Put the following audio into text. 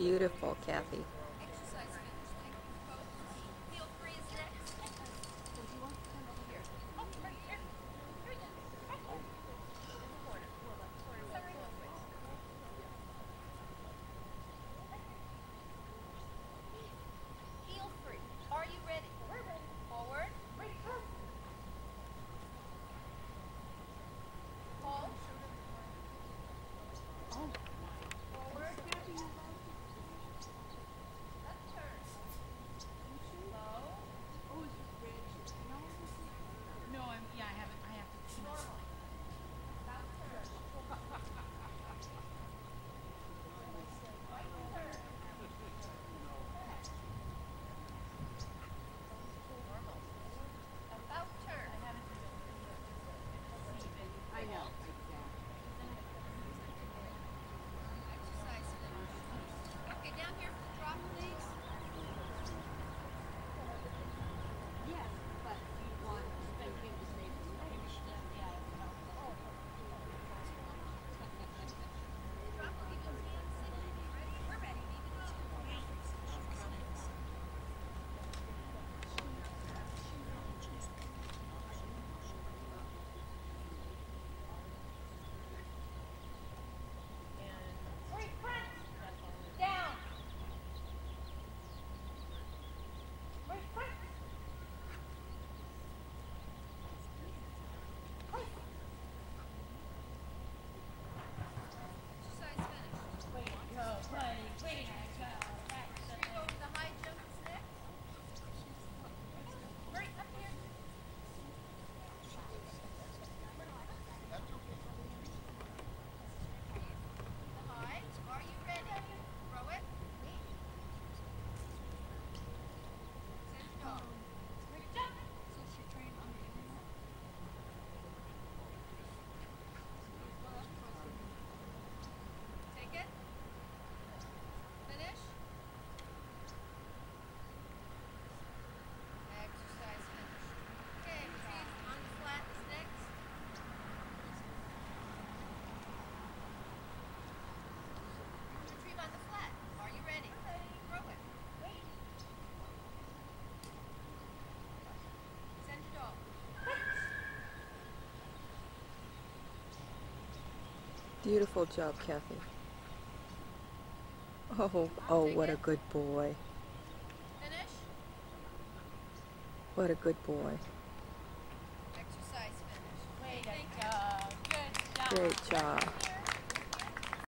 Beautiful, Kathy. Beautiful job, Kathy. Oh, oh, what a good boy. Finish. What a good boy. Exercise finish. Way to go. Good job. Great job.